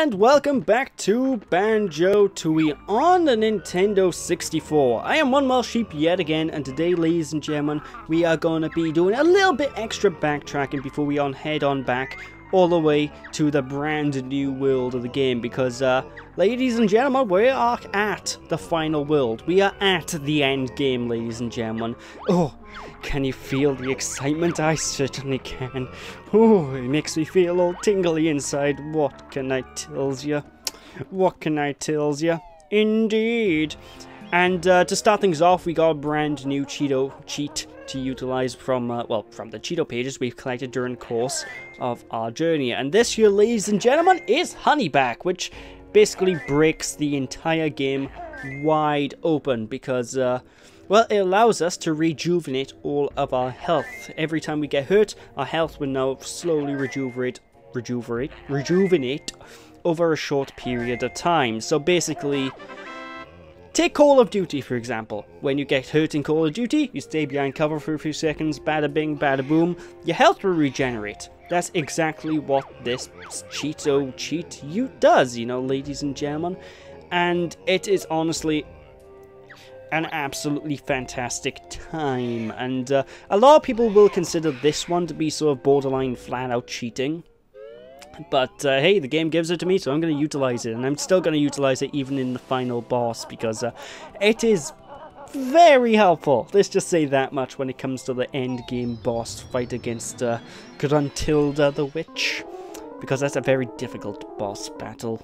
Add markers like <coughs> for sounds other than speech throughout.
And welcome back to Banjo-Tooie on the Nintendo 64. I am One Welsh Sheep yet again, and today, ladies and gentlemen, we are going to be doing a little bit extra backtracking before we on head on back all the way to the brand new world of the game because, uh, ladies and gentlemen, we are at the final world. We are at the end game, ladies and gentlemen. Oh, can you feel the excitement? I certainly can. Oh, it makes me feel all tingly inside. What can I tell you? What can I tell you? Indeed. And uh, to start things off, we got a brand new Cheato cheat to utilize from, uh, well, from the Cheato pages we've collected during the course of our journey. And this here, ladies and gentlemen, is Honeyback, which basically breaks the entire game wide open because, uh, well, it allows us to rejuvenate all of our health. Every time we get hurt, our health will now slowly rejuvenate, rejuvenate, rejuvenate over a short period of time. So basically, Take Call of Duty, for example. When you get hurt in Call of Duty, you stay behind cover for a few seconds, bada bing, bada boom, your health will regenerate. That's exactly what this Cheato cheat you does, you know, ladies and gentlemen. And it is honestly an absolutely fantastic time. And uh, a lot of people will consider this one to be sort of borderline flat out cheating. But uh, hey, the game gives it to me, so I'm going to utilize it. And I'm still going to utilize it even in the final boss because uh, it is very helpful. Let's just say that much when it comes to the end game boss fight against uh, Gruntilda the Witch. Because that's a very difficult boss battle.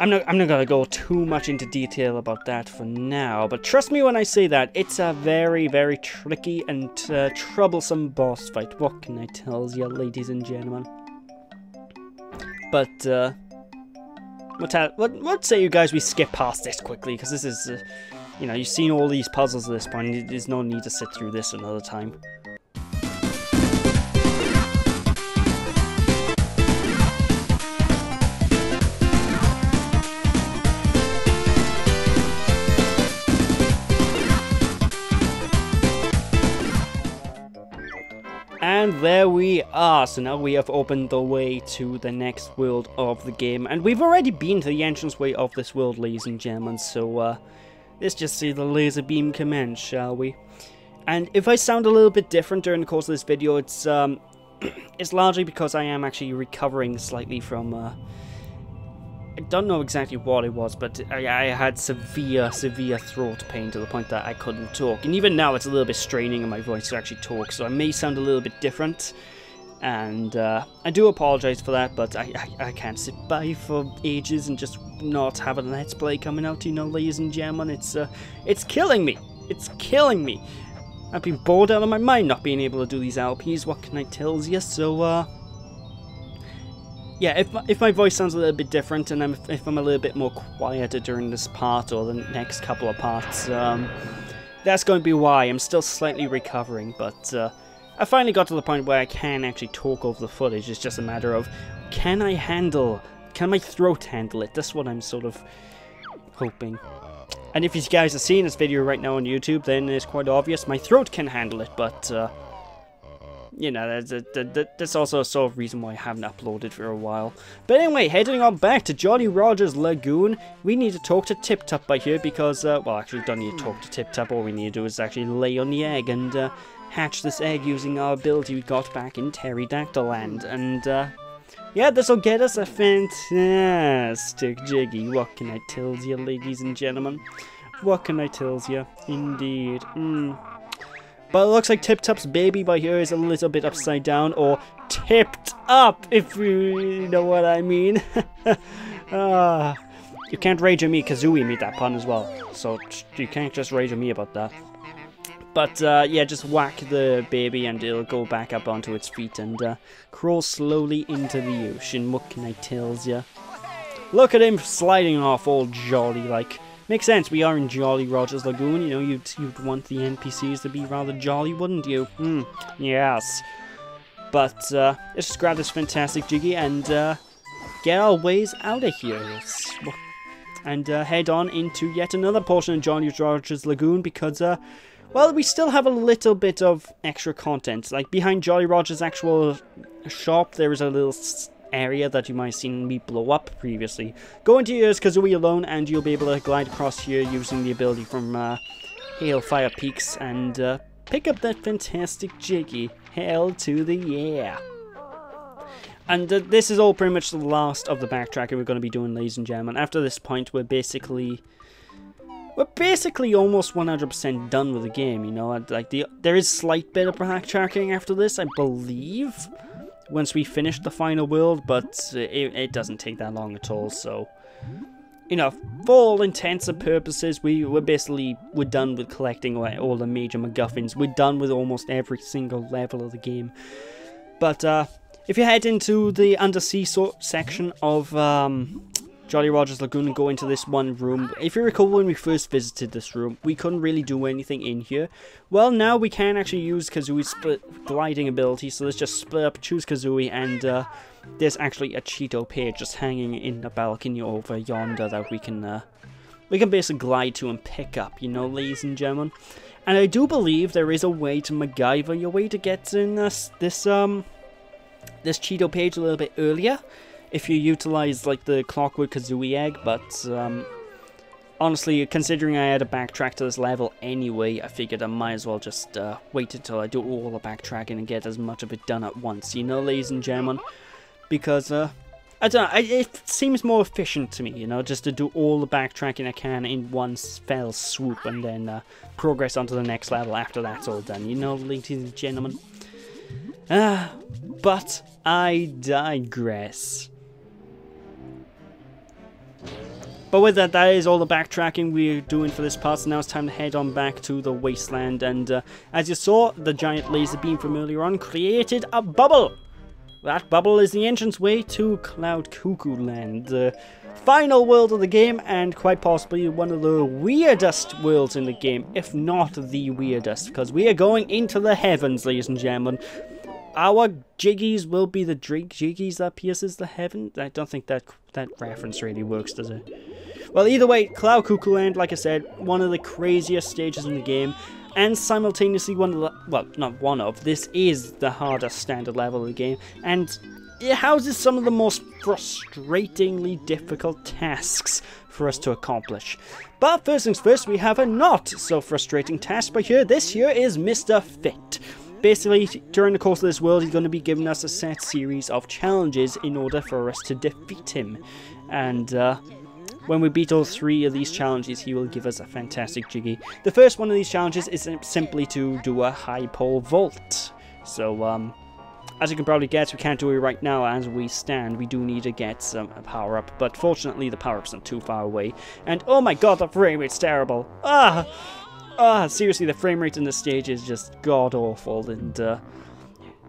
I'm not, I'm not going to go too much into detail about that for now, but trust me when I say that, it's a very, very tricky and uh, troublesome boss fight. What can I tell you, ladies and gentlemen? But, uh, what, what, what say you guys we skip past this quickly, because this is, uh, you know, you've seen all these puzzles at this point, there's no need to sit through this another time. Are, so now we have opened the way to the next world of the game. And we've already been to the entranceway of this world, ladies and gentlemen, so uh, let's just see the laser beam commence, shall we? And if I sound a little bit different during the course of this video, it's um, <clears throat> it's largely because I am actually recovering slightly from uh, I don't know exactly what it was, but I, I, had severe, severe throat pain to the point that I couldn't talk. And even now, it's a little bit straining in my voice to actually talk, so I may sound a little bit different. And uh, I do apologize for that, but I, I, I, can't sit by for ages and just not have a Let's Play coming out, you know, ladies and gentlemen. It's, uh, it's killing me. It's killing me. I've been bored out of my mind not being able to do these LPs, what can I tell you? So, uh, yeah, if, if my voice sounds a little bit different and I'm, if I'm a little bit more quieter during this part or the next couple of parts, um, that's going to be why. I'm still slightly recovering, but uh, I finally got to the point where I can actually talk over the footage. It's just a matter of, can I handle, can my throat handle it? That's what I'm sort of hoping. And if you guys are seeing this video right now on YouTube, then it's quite obvious my throat can handle it, but... Uh, you know, that's, that's also a sort of reason why I haven't uploaded for a while. But anyway, heading on back to Jolly Rogers Lagoon, we need to talk to Tiptup by here because, uh, well, actually, don't need to talk to Tiptup. All we need to do is actually lay on the egg and uh, hatch this egg using our ability we got back in Terrydactyland. And, uh, yeah, this'll get us a fantastic Jiggy. What can I tell you, ladies and gentlemen? What can I tell you? Indeed. Mm. But it looks like Tiptup's baby by here is a little bit upside down, or tipped up, if you know what I mean. uh, <laughs> you can't rage at me, Kazooie made that pun as well, so you can't just rage at me about that. But uh, yeah, just whack the baby and it'll go back up onto its feet and uh, crawl slowly into the ocean. What can ya? Look at him sliding off all jolly like. Makes sense, we are in Jolly Rogers Lagoon, you know, you'd, you'd want the NPCs to be rather jolly, wouldn't you? Hmm, yes. But, uh, let's just grab this fantastic Jiggy and, uh, get our ways out of here. And, uh, head on into yet another portion of Jolly Rogers Lagoon because, uh, well, we still have a little bit of extra content. Like, behind Jolly Roger's actual shop, there is a little area that you might have seen me blow up previously. Go into yours Kazooie alone and you'll be able to glide across here using the ability from uh, Hailfire Peaks and uh, pick up that fantastic Jiggy. Hell to the yeah. And uh, this is all pretty much the last of the backtracking we're going to be doing, ladies and gentlemen. After this point, we're basically... We're basically almost 100% done with the game, you know? Like the There is slight bit of backtracking after this, I believe, once we finish the final world, but it, it doesn't take that long at all, so you know, for all intents and purposes, we, we're basically we're done with collecting all the major MacGuffins. We're done with almost every single level of the game. But uh, if you head into the undersea sort section of um, Jolly Roger's Lagoon go into this one room. If you recall when we first visited this room, we couldn't really do anything in here. Well, now we can actually use Kazooie's split gliding ability, so let's just split up, choose Kazooie, and uh, there's actually a Cheato page just hanging in the balcony over yonder that we can uh, we can basically glide to and pick up, you know, ladies and gentlemen. And I do believe there is a way to MacGyver your way to get in this this um this Cheato page a little bit earlier if you utilize like the Clockwork Kazooie egg, but um, honestly, considering I had to backtrack to this level anyway, I figured I might as well just uh, wait until I do all the backtracking and get as much of it done at once, you know, ladies and gentlemen? because uh, I don't know, it seems more efficient to me, you know, just to do all the backtracking I can in one fell swoop and then uh, progress onto the next level after that's all done, you know, ladies and gentlemen. Ah, but I digress. But with that, that is all the backtracking we're doing for this part, so now it's time to head on back to the wasteland, and uh, as you saw, the giant laser beam from earlier on created a bubble! That bubble is the entrance way to Cloud Cuckoo Land, the final world of the game, and quite possibly one of the weirdest worlds in the game, if not the weirdest, because we are going into the heavens, ladies and gentlemen. Our Jiggies will be the Drake Jiggies that pierces the heaven. I don't think that that reference really works, does it? Well, either way, Cloud Cuckoo Land, like I said, one of the craziest stages in the game, and simultaneously one of the, well, not one of, this is the hardest standard level of the game, and it houses some of the most frustratingly difficult tasks for us to accomplish. But first things first, we have a not so frustrating task but here. This here is Mr. Fit. Basically, during the course of this world, he's going to be giving us a set series of challenges in order for us to defeat him. And, uh, when we beat all three of these challenges, he will give us a fantastic Jiggy. The first one of these challenges is simply to do a high pole vault. So, um, as you can probably guess, we can't do it right now as we stand. We do need to get some power-up, but fortunately the power-up's not too far away. And oh my god, the frame rate's terrible. Ah! Ah, seriously, the frame rate in this stage is just god-awful, and uh,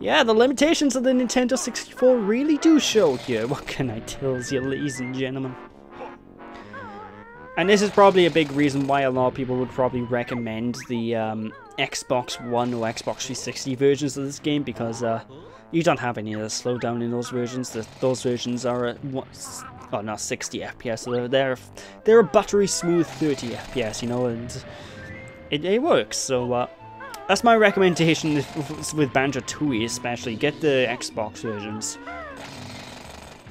yeah, the limitations of the Nintendo 64 really do show here. What can I tell you, ladies and gentlemen? And this is probably a big reason why a lot of people would probably recommend the um, Xbox One or Xbox 360 versions of this game because uh, you don't have any of the slowdown in those versions. The, those versions are at oh no 60 FPS. So they're they're, they're a buttery smooth 30 FPS, you know, and it, it works. So uh, that's my recommendation with Banjo Tooie, especially get the Xbox versions.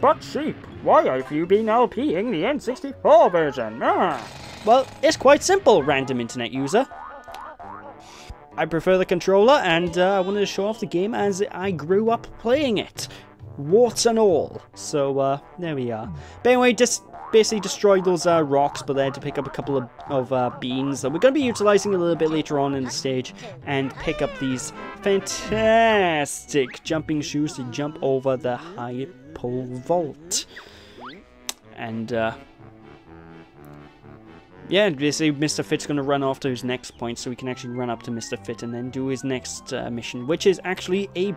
But sheep, why have you been LPing the N64 version? Ah. Well, it's quite simple, random internet user. I prefer the controller, and uh, I wanted to show off the game as I grew up playing it. Warts and all. So, uh, there we are. But anyway, just basically destroyed those uh, rocks, but had to pick up a couple of, of uh, beans that we're going to be utilizing a little bit later on in the stage and pick up these fantastic jumping shoes to jump over the high pole vault. And, uh, yeah, basically Mr. Fit's going to run off to his next point so we can actually run up to Mr. Fit and then do his next uh, mission, which is actually a...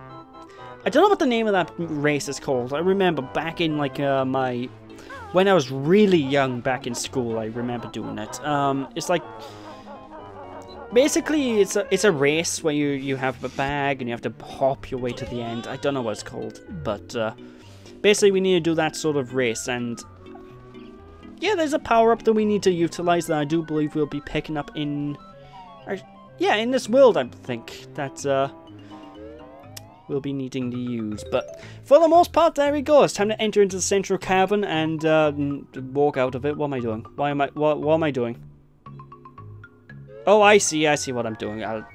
I don't know what the name of that race is called. I remember back in, like, uh, my... When I was really young back in school, I remember doing it. Um, it's like... Basically, it's a, it's a race where you, you have a bag and you have to hop your way to the end. I don't know what it's called, but... Uh, Basically, we need to do that sort of race, and yeah, there's a power-up that we need to utilize that I do believe we'll be picking up in... yeah, in this world, I think. That, uh... we'll be needing to use. But for the most part, there we go. It's time to enter into the central cavern and uh, walk out of it. What am I doing? Why am I? What, what am I doing? Oh, I see. I see what I'm doing. I'll,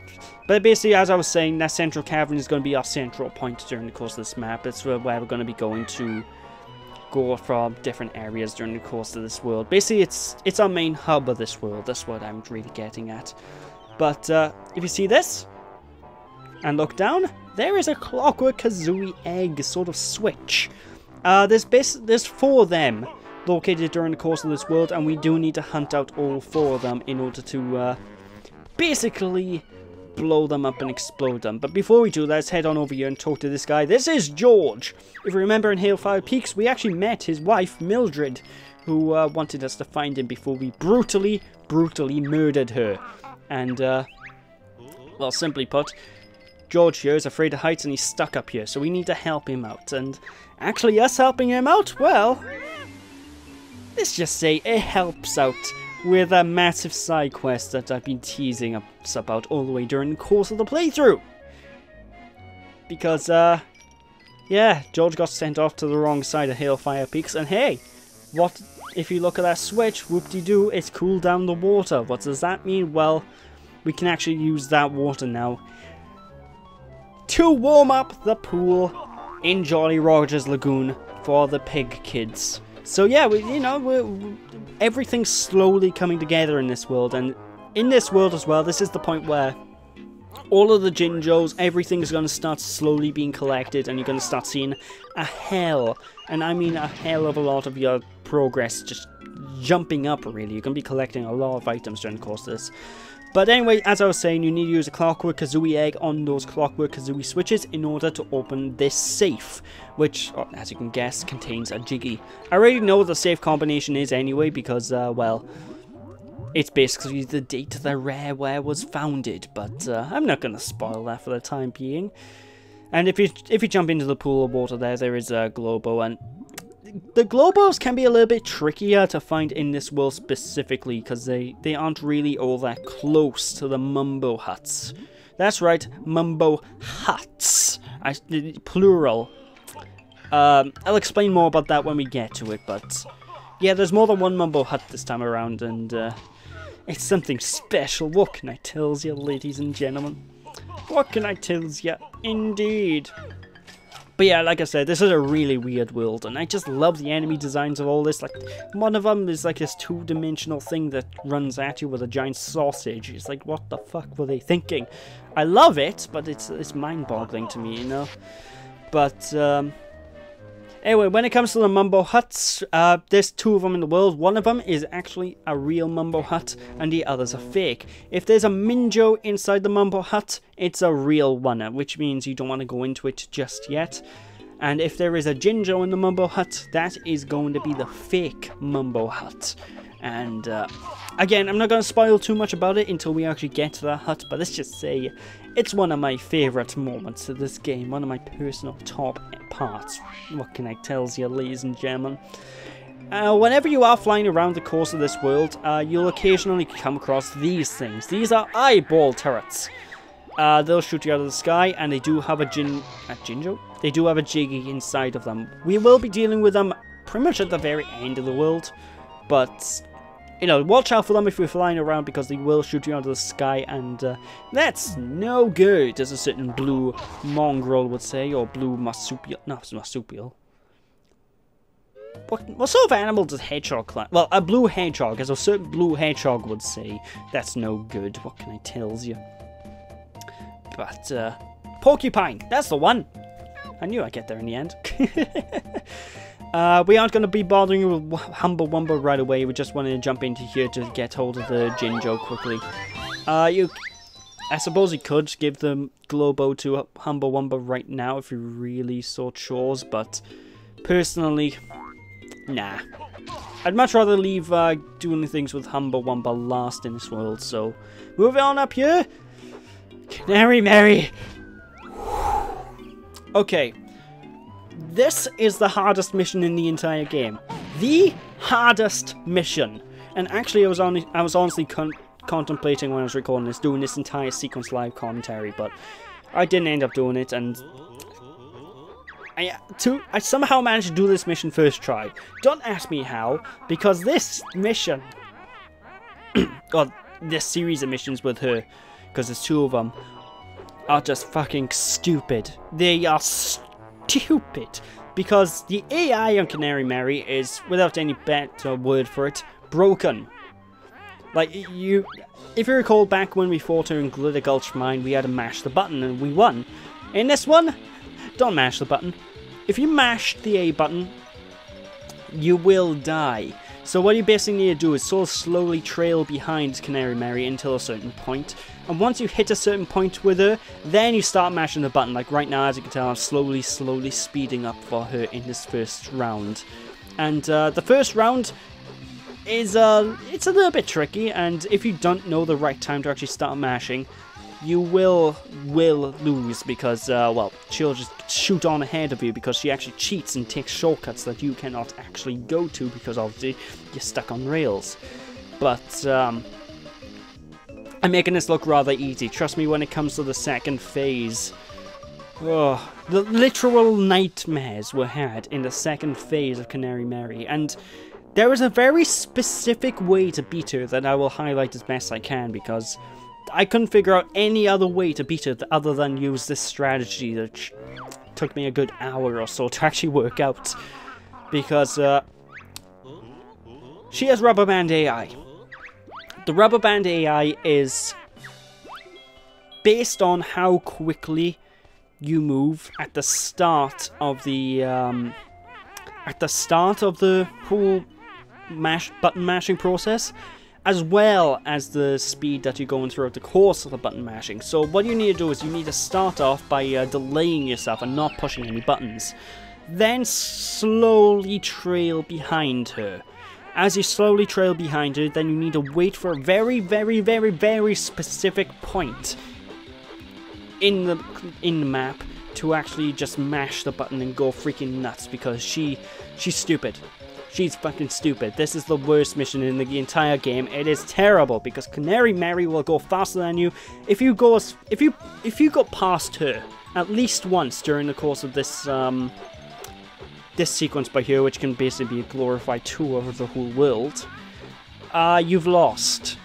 but basically, as I was saying, that central cavern is going to be our central point during the course of this map. It's where, we're going to be going to go from different areas during the course of this world. Basically, it's it's our main hub of this world. That's what I'm really getting at. But uh, if you see this, and look down, there is a Clockwork Kazooie egg sort of switch. Uh, there's, there's four of them located during the course of this world, and we do need to hunt out all four of them in order to uh, basically blow them up and explode them. But before we do let's head on over here and talk to this guy. This is George. If you remember in Hailfire Peaks, we actually met his wife, Mildred, who uh, wanted us to find him before we brutally, brutally murdered her. And, uh, well, simply put, George here is afraid of heights and he's stuck up here, so we need to help him out. And actually, us helping him out, well, let's just say it helps out with a massive side quest that I've been teasing us about all the way during the course of the playthrough. Because, uh, yeah, George got sent off to the wrong side of Hailfire Peaks, and hey, what if you look at that switch, whoop-de-doo, it's cooled down the water. What does that mean? Well, we can actually use that water now to warm up the pool in Jolly Rogers Lagoon for the pig kids. So yeah, we, you know, we're, everything's slowly coming together in this world, and in this world as well, this is the point where all of the Jinjos, everything's going to start slowly being collected, and you're going to start seeing a hell, and I mean a hell of a lot of your progress just jumping up, really. You're going to be collecting a lot of items during the course of this. But anyway, as I was saying, you need to use a Clockwork Kazooie egg on those Clockwork Kazooie switches in order to open this safe, which, oh, as you can guess, contains a Jiggy. I already know what the safe combination is anyway, because, uh, well, it's basically the date the Rareware was founded, but uh, I'm not going to spoil that for the time being. And if you if you jump into the pool of water there, there is a Glowbo, and the Glowbos can be a little bit trickier to find in this world specifically because they, they aren't really all that close to the Mumbo huts. That's right, Mumbo huts. I, plural. Um, I'll explain more about that when we get to it, but yeah, there's more than one Mumbo hut this time around, and uh, it's something special. What can I tell you, ladies and gentlemen? What can I tell you? Indeed. But yeah, like I said, this is a really weird world, and I just love the enemy designs of all this. Like, one of them is like this two-dimensional thing that runs at you with a giant sausage. It's like, what the fuck were they thinking? I love it, but it's it's mind-boggling to me, you know? But, um, Anyway, when it comes to the Mumbo Huts, uh, there's two of them in the world. One of them is actually a real Mumbo Hut, and the other's a fake. If there's a Minjo inside the Mumbo Hut, it's a real one, which means you don't want to go into it just yet. And if there is a Jinjo in the Mumbo Hut, that is going to be the fake Mumbo Hut. And uh, again, I'm not going to spoil too much about it until we actually get to that hut, but let's just say it's one of my favourite moments of this game, one of my personal top parts. What can I tell you, ladies and gentlemen? Uh, whenever you are flying around the course of this world, uh, you'll occasionally come across these things. These are eyeball turrets. Uh, they'll shoot you out of the sky, and they do have a Jin... a Jinjo? They do have a Jiggy inside of them. We will be dealing with them pretty much at the very end of the world, but you know, watch out for them if you're flying around because they will shoot you out of the sky and uh, that's no good, as a certain blue mongrel would say, or blue marsupial. No, it's marsupial. What, what sort of animal does hedgehog climb? Well, a blue hedgehog, as a certain blue hedgehog would say. That's no good, what can I tell you? But, uh, porcupine, that's the one! I knew I'd get there in the end. <laughs> Uh, we aren't going to be bothering with Humba Wumba right away. We just wanted to jump into here to get hold of the Jinjo quickly. Uh, you, I suppose you could give the Glowbo to Humba Wumba right now if you really saw chores, but personally, nah. I'd much rather leave uh, doing things with Humba Wumba last in this world, so moving on up here. Canary Mary. <sighs> Okay, this is the hardest mission in the entire game. The hardest mission. And actually, I was on, I was honestly con contemplating when I was recording this, doing this entire sequence live commentary, but I didn't end up doing it, and I, to, I somehow managed to do this mission first try. Don't ask me how, because this mission, <coughs> or this series of missions with her, because there's two of them, are just fucking stupid. They are stupid. Stupid because the AI on Canary Mary is, without any better word for it, broken. Like, you... If you recall back when we fought her in Glitter Gulch Mine, we had to mash the button and we won. In this one, don't mash the button. If you mash the A button, you will die. So what you basically need to do is sort of slowly trail behind Canary Mary until a certain point. And once you hit a certain point with her, then you start mashing the button. Like right now, as you can tell, I'm slowly, slowly speeding up for her in this first round. And uh, the first round is uh, it's a little bit tricky, and if you don't know the right time to actually start mashing, you will will lose because uh, well she'll just shoot on ahead of you because she actually cheats and takes shortcuts that you cannot actually go to because obviously you're stuck on rails but um, I'm making this look rather easy trust me when it comes to the second phase oh, the literal nightmares were had in the second phase of Canary Mary and there is a very specific way to beat her that I will highlight as best I can because I couldn't figure out any other way to beat it other than use this strategy that took me a good hour or so to actually work out. Because, uh, she has Rubber Band AI. The Rubber Band AI is based on how quickly you move at the start of the, um, at the start of the whole mash button mashing process as well as the speed that you're going throughout the course of the button mashing. So what you need to do is you need to start off by uh, delaying yourself and not pushing any buttons. Then slowly trail behind her. As you slowly trail behind her, then you need to wait for a very, very, very, very specific point in the in the map to actually just mash the button and go freaking nuts because she she's stupid. She's fucking stupid. This is the worst mission in the entire game. It is terrible because Canary Mary will go faster than you. If you go if you if you go past her at least once during the course of this um this sequence by here, which can basically be glorified tour of the whole world, uh, you've lost.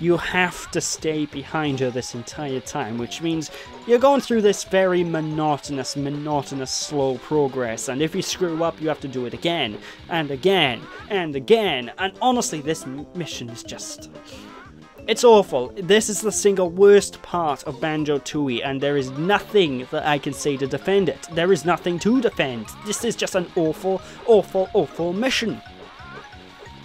You have to stay behind her this entire time, which means you're going through this very monotonous, monotonous, slow progress, and if you screw up, you have to do it again, and again, and again, and honestly, this mission is just... It's awful. This is the single worst part of Banjo-Tooie, and there is nothing that I can say to defend it. There is nothing to defend. This is just an awful, awful, awful mission.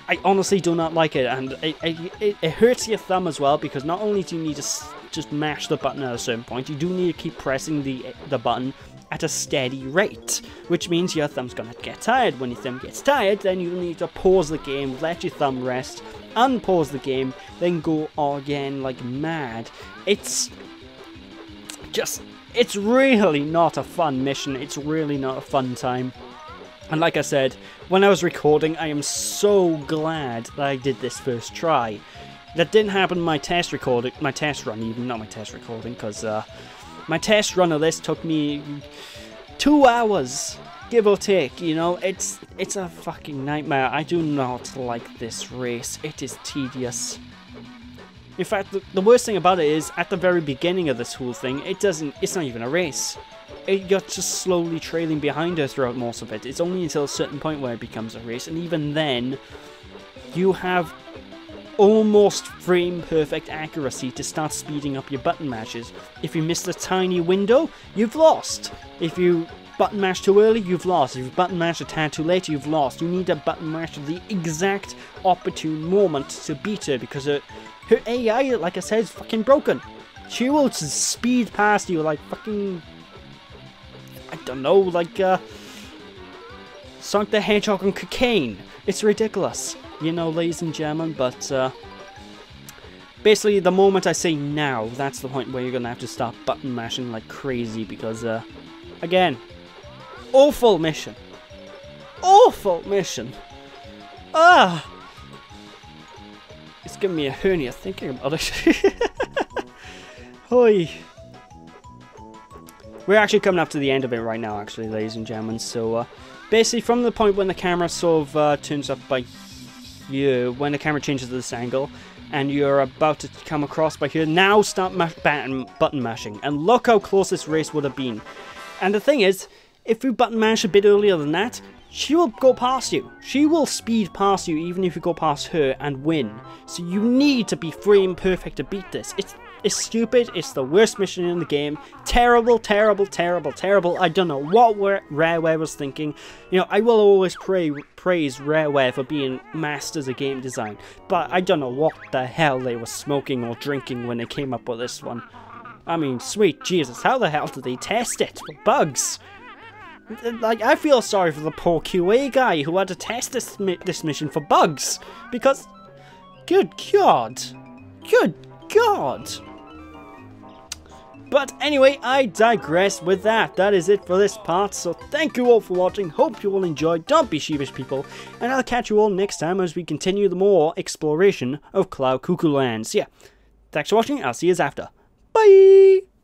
I honestly do not like it, and it, it, it, hurts your thumb as well, because not only do you need to just mash the button at a certain point, you do need to keep pressing the, the button at a steady rate, which means your thumb's gonna get tired. When your thumb gets tired, then you'll need to pause the game, let your thumb rest, unpause the game, then go again like mad. It's just, it's really not a fun mission, it's really not a fun time. And like I said, when I was recording, I am so glad that I did this first try. That didn't happen my test recording, my test run even, not my test recording, because uh, my test run of this took me two hours, give or take, you know, it's, it's a fucking nightmare. I do not like this race, it is tedious. In fact, the, the worst thing about it is, at the very beginning of this whole thing, it doesn't, it's not even a race you're just slowly trailing behind her throughout most of it. It's only until a certain point where it becomes a race, and even then, you have almost frame perfect accuracy to start speeding up your button mashes. If you miss a tiny window, you've lost. If you button mash too early, you've lost. If you button mash a tad too late, you've lost. You need a button mash at the exact opportune moment to beat her because her, her AI, like I said, is fucking broken. She will speed past you like fucking I don't know, like, uh, Sonic the Hedgehog and cocaine. It's ridiculous, you know, ladies and gentlemen, but, uh, basically, the moment I say now, that's the point where you're gonna have to start button mashing like crazy, because, uh, again, awful mission. Awful mission. Ah! It's giving me a hernia thinking about it. <laughs> Hoi. we're actually coming up to the end of it right now, actually, ladies and gentlemen. So, uh, basically, from the point when the camera sort of uh, turns up by here, when the camera changes this angle, and you're about to come across by here, now start button, button mashing. And look how close this race would have been. And the thing is, if you button mash a bit earlier than that, she will go past you. She will speed past you even if you go past her and win. So you need to be frame perfect to beat this. It's it's stupid. It's the worst mission in the game. Terrible, terrible, terrible, terrible. I don't know what Rareware was thinking. You know, I will always pray, praise Rareware for being masters of game design. But I don't know what the hell they were smoking or drinking when they came up with this one. I mean, sweet Jesus, how the hell did they test it for bugs? Like, I feel sorry for the poor QA guy who had to test this, this mission for bugs. Because, good God. Good God. But anyway, I digress with that. That is it for this part. So thank you all for watching. Hope you all enjoyed. Don't be sheepish, people. And I'll catch you all next time as we continue the more exploration of Cloud Cuckoo Lands. Yeah. Thanks for watching. I'll see you after. Bye!